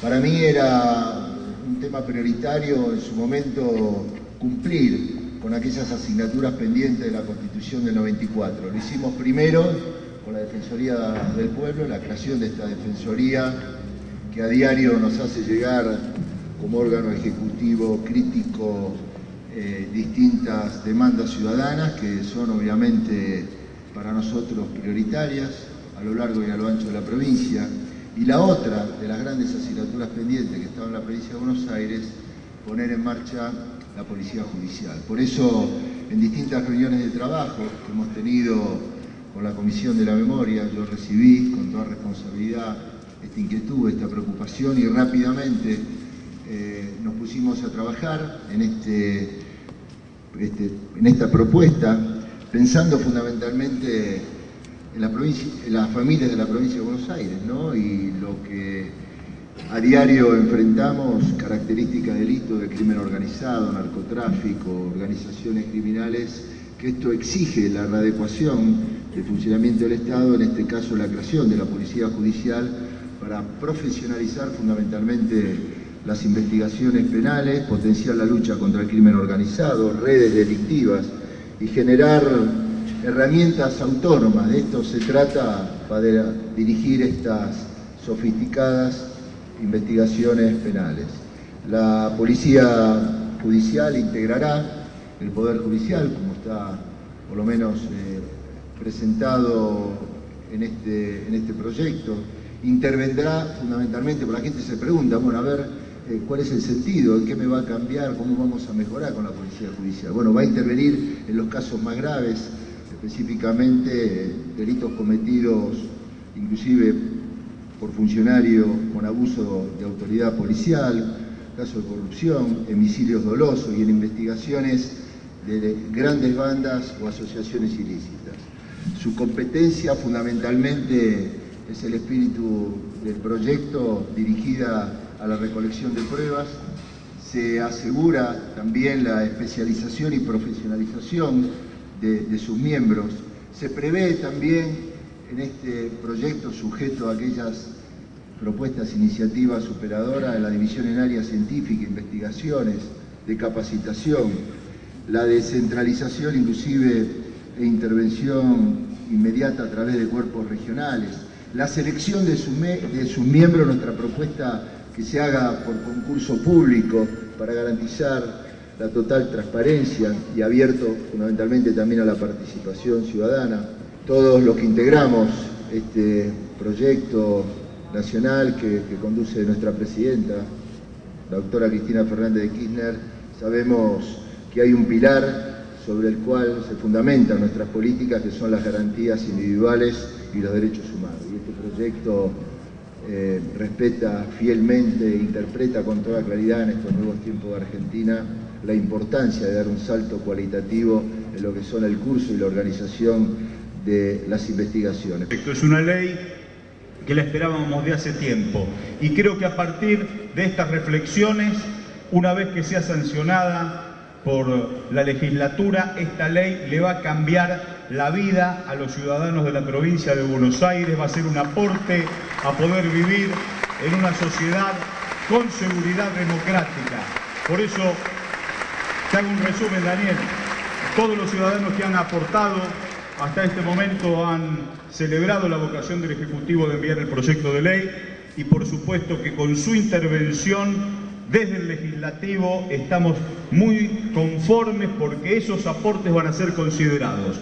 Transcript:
Para mí era un tema prioritario en su momento cumplir con aquellas asignaturas pendientes de la Constitución del 94. Lo hicimos primero con la Defensoría del Pueblo, la creación de esta Defensoría que a diario nos hace llegar como órgano ejecutivo crítico eh, distintas demandas ciudadanas que son obviamente para nosotros prioritarias a lo largo y a lo ancho de la provincia. Y la otra de las grandes asignaturas pendientes que estaba en la provincia de Buenos Aires, poner en marcha la Policía Judicial. Por eso, en distintas reuniones de trabajo que hemos tenido con la Comisión de la Memoria, yo recibí con toda responsabilidad esta inquietud, esta preocupación y rápidamente eh, nos pusimos a trabajar en, este, este, en esta propuesta, pensando fundamentalmente en, la provincia, las familias de la provincia de Buenos Aires, ¿no? y lo que a diario enfrentamos, características de delito de crimen organizado, narcotráfico, organizaciones criminales, que esto exige la readecuación del funcionamiento del Estado, en este caso la creación de la Policía Judicial, para profesionalizar fundamentalmente las investigaciones penales, potenciar la lucha contra el crimen organizado, redes delictivas y generar herramientas autónomas. De esto se trata para dirigir estas sofisticadas investigaciones penales. La Policía Judicial integrará el Poder Judicial, como está por lo menos eh, presentado en este, en este proyecto, intervendrá fundamentalmente, porque la gente se pregunta, bueno, a ver, eh, cuál es el sentido, en qué me va a cambiar, cómo vamos a mejorar con la Policía Judicial. Bueno, va a intervenir en los casos más graves, específicamente delitos cometidos inclusive por funcionario con abuso de autoridad policial, casos de corrupción, homicidios dolosos y en investigaciones de grandes bandas o asociaciones ilícitas. Su competencia fundamentalmente es el espíritu del proyecto dirigida a la recolección de pruebas. Se asegura también la especialización y profesionalización de, sus miembros. Se prevé también en este proyecto sujeto a aquellas propuestas, iniciativas superadoras de la división en áreas científicas, investigaciones, de capacitación, la descentralización inclusive e intervención inmediata a través de cuerpos regionales, la selección de, de sus miembros, nuestra propuesta que se haga por concurso público para garantizar la total transparencia y abierto fundamentalmente también a la participación ciudadana. Todos los que integramos este proyecto nacional que, conduce nuestra presidenta, la doctora Cristina Fernández de Kirchner, sabemos que hay un pilar sobre el cual se fundamentan nuestras políticas, que son las garantías individuales y los derechos humanos. Y este proyecto eh, respeta fielmente e interpreta con toda claridad en estos nuevos tiempos de Argentina la importancia de dar un salto cualitativo en lo que son el curso y la organización de las investigaciones. Esto es una ley que la esperábamos de hace tiempo y creo que a partir de estas reflexiones, una vez que sea sancionada por la legislatura, esta ley le va a cambiar la vida a los ciudadanos de la provincia de Buenos Aires, va a ser un aporte a poder vivir en una sociedad con seguridad democrática. Por eso, te hago un resumen, Daniel. Todos los ciudadanos que han aportado hasta este momento han celebrado la vocación del Ejecutivo de enviar el proyecto de ley y por supuesto que con su intervención desde el legislativo estamos muy conformes porque esos aportes van a ser considerados.